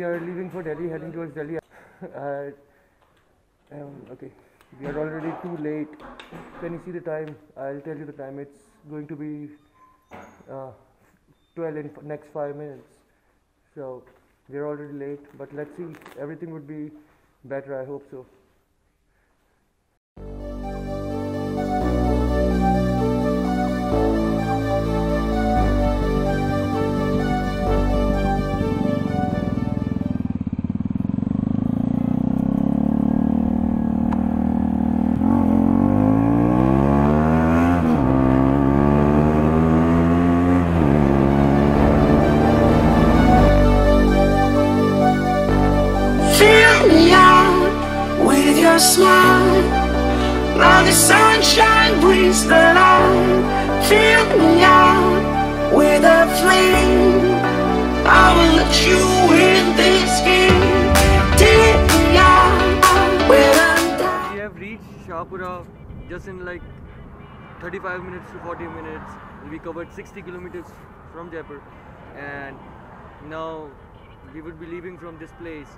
we are leaving for Delhi, heading towards Delhi. uh, um, okay, we are already too late. Can you see the time? I'll tell you the time. It's going to be uh, 12 in next five minutes. So we're already late, but let's see. Everything would be better. I hope so. Smile. Now the sunshine brings the light. Fill me out with a flame. I will let you in this game. Take me out I'm. We have reached Shahpura just in like 35 minutes to 40 minutes. We covered 60 kilometers from Jaipur, and now we would be leaving from this place.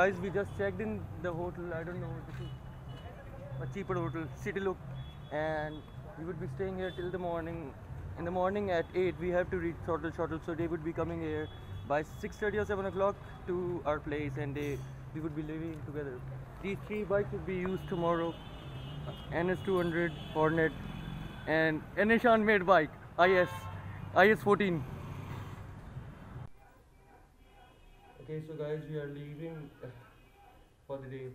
Guys, we just checked in the hotel. I don't know this is a cheaper hotel, City Look, and we would be staying here till the morning. In the morning at 8, we have to reach Throttle Shrottle, so they would be coming here by 6:30 or 7 o'clock to our place, and they we would be living together. These three bikes would be used tomorrow. NS200, Hornet, and an Nishan made bike, IS, IS14. Okay, so guys, we are leaving uh, for the day.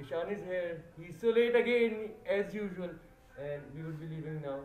Ishan is here. He's so late again, as usual, and we would be leaving now.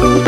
Thank you.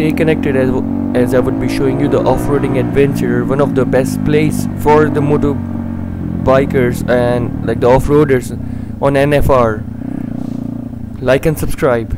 Stay connected as, as I would be showing you the off-roading adventure, one of the best place for the motor bikers and like the off-roaders on NFR. Like and subscribe.